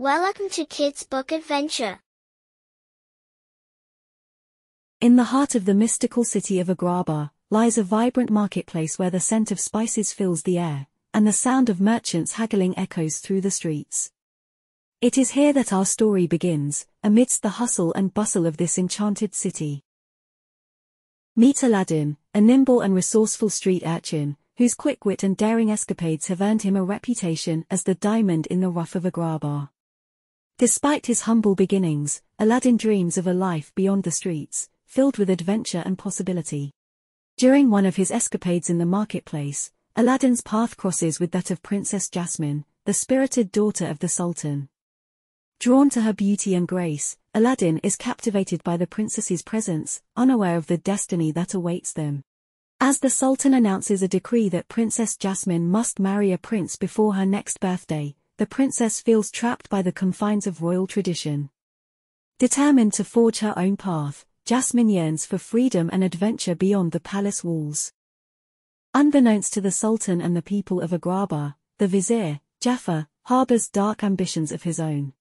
Welcome to Kids Book Adventure. In the heart of the mystical city of Agrabah, lies a vibrant marketplace where the scent of spices fills the air, and the sound of merchants haggling echoes through the streets. It is here that our story begins, amidst the hustle and bustle of this enchanted city. Meet Aladdin, a nimble and resourceful street urchin, whose quick wit and daring escapades have earned him a reputation as the diamond in the rough of Agrabah. Despite his humble beginnings, Aladdin dreams of a life beyond the streets, filled with adventure and possibility. During one of his escapades in the marketplace, Aladdin's path crosses with that of Princess Jasmine, the spirited daughter of the Sultan. Drawn to her beauty and grace, Aladdin is captivated by the princess's presence, unaware of the destiny that awaits them. As the Sultan announces a decree that Princess Jasmine must marry a prince before her next birthday, the princess feels trapped by the confines of royal tradition. Determined to forge her own path, Jasmine yearns for freedom and adventure beyond the palace walls. Unbeknownst to the Sultan and the people of Agrabah, the vizier, Jafar, harbors dark ambitions of his own.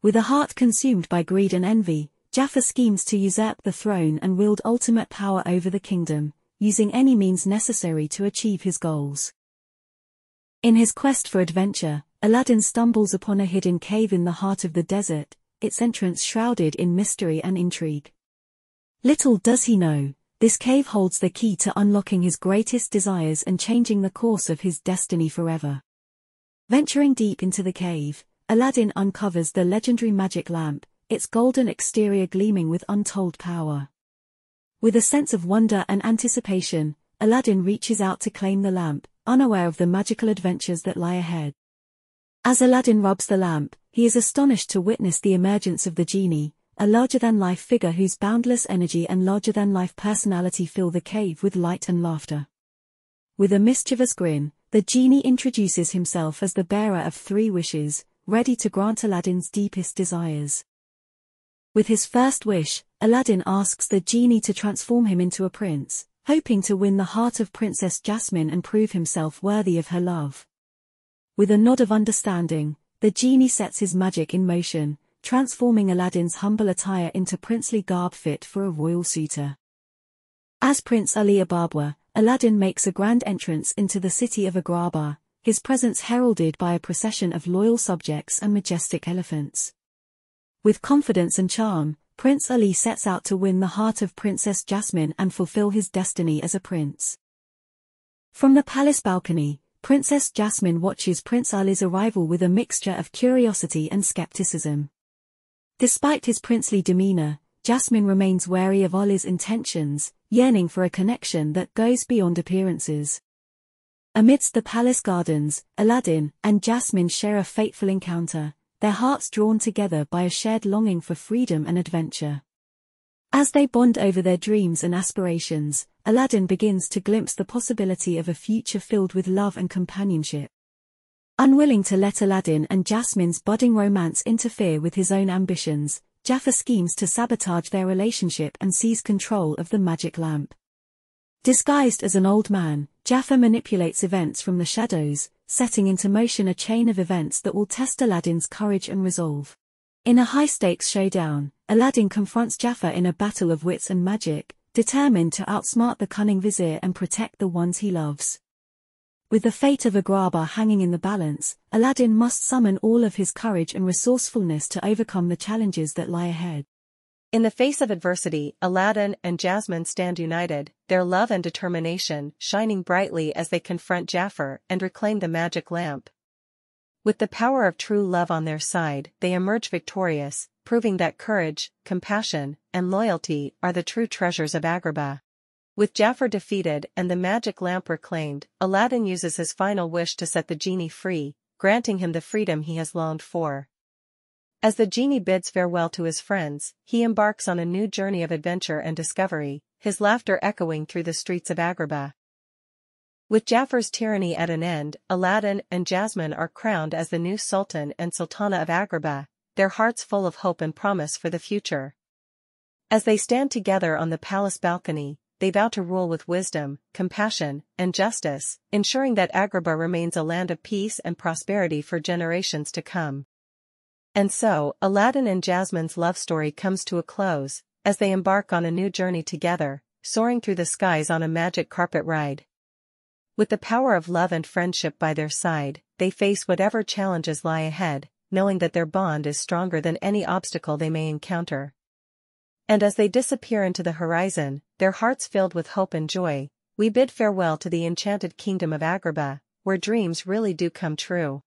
With a heart consumed by greed and envy, Jafar schemes to usurp the throne and wield ultimate power over the kingdom, using any means necessary to achieve his goals. In his quest for adventure, Aladdin stumbles upon a hidden cave in the heart of the desert, its entrance shrouded in mystery and intrigue. Little does he know, this cave holds the key to unlocking his greatest desires and changing the course of his destiny forever. Venturing deep into the cave, Aladdin uncovers the legendary magic lamp, its golden exterior gleaming with untold power. With a sense of wonder and anticipation, Aladdin reaches out to claim the lamp, unaware of the magical adventures that lie ahead. As Aladdin rubs the lamp, he is astonished to witness the emergence of the genie, a larger-than-life figure whose boundless energy and larger-than-life personality fill the cave with light and laughter. With a mischievous grin, the genie introduces himself as the bearer of three wishes, ready to grant Aladdin's deepest desires. With his first wish, Aladdin asks the genie to transform him into a prince, hoping to win the heart of Princess Jasmine and prove himself worthy of her love. With a nod of understanding, the genie sets his magic in motion, transforming Aladdin's humble attire into princely garb fit for a royal suitor. As Prince Ali Ababwa, Aladdin makes a grand entrance into the city of Agrabah, his presence heralded by a procession of loyal subjects and majestic elephants. With confidence and charm, Prince Ali sets out to win the heart of Princess Jasmine and fulfill his destiny as a prince. From the palace balcony, Princess Jasmine watches Prince Ali's arrival with a mixture of curiosity and skepticism. Despite his princely demeanor, Jasmine remains wary of Ali's intentions, yearning for a connection that goes beyond appearances. Amidst the palace gardens, Aladdin and Jasmine share a fateful encounter, their hearts drawn together by a shared longing for freedom and adventure. As they bond over their dreams and aspirations, Aladdin begins to glimpse the possibility of a future filled with love and companionship. Unwilling to let Aladdin and Jasmine's budding romance interfere with his own ambitions, Jafar schemes to sabotage their relationship and seize control of the magic lamp. Disguised as an old man, Jafar manipulates events from the shadows, setting into motion a chain of events that will test Aladdin's courage and resolve. In a high-stakes showdown, Aladdin confronts Jafar in a battle of wits and magic, determined to outsmart the cunning vizier and protect the ones he loves. With the fate of Agrabah hanging in the balance, Aladdin must summon all of his courage and resourcefulness to overcome the challenges that lie ahead. In the face of adversity, Aladdin and Jasmine stand united, their love and determination shining brightly as they confront Jafar and reclaim the magic lamp. With the power of true love on their side, they emerge victorious, proving that courage, compassion, and loyalty are the true treasures of Agrabah. With Jafar defeated and the magic lamp reclaimed, Aladdin uses his final wish to set the genie free, granting him the freedom he has longed for. As the genie bids farewell to his friends, he embarks on a new journey of adventure and discovery, his laughter echoing through the streets of Agrabah. With Jafar's tyranny at an end, Aladdin and Jasmine are crowned as the new Sultan and Sultana of Agrabah, their hearts full of hope and promise for the future. As they stand together on the palace balcony, they vow to rule with wisdom, compassion, and justice, ensuring that Agrabah remains a land of peace and prosperity for generations to come. And so, Aladdin and Jasmine's love story comes to a close, as they embark on a new journey together, soaring through the skies on a magic carpet ride. With the power of love and friendship by their side, they face whatever challenges lie ahead, knowing that their bond is stronger than any obstacle they may encounter. And as they disappear into the horizon, their hearts filled with hope and joy, we bid farewell to the enchanted kingdom of Agrabah, where dreams really do come true.